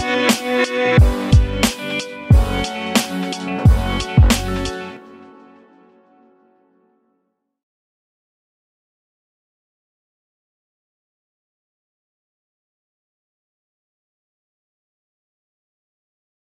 Yeah.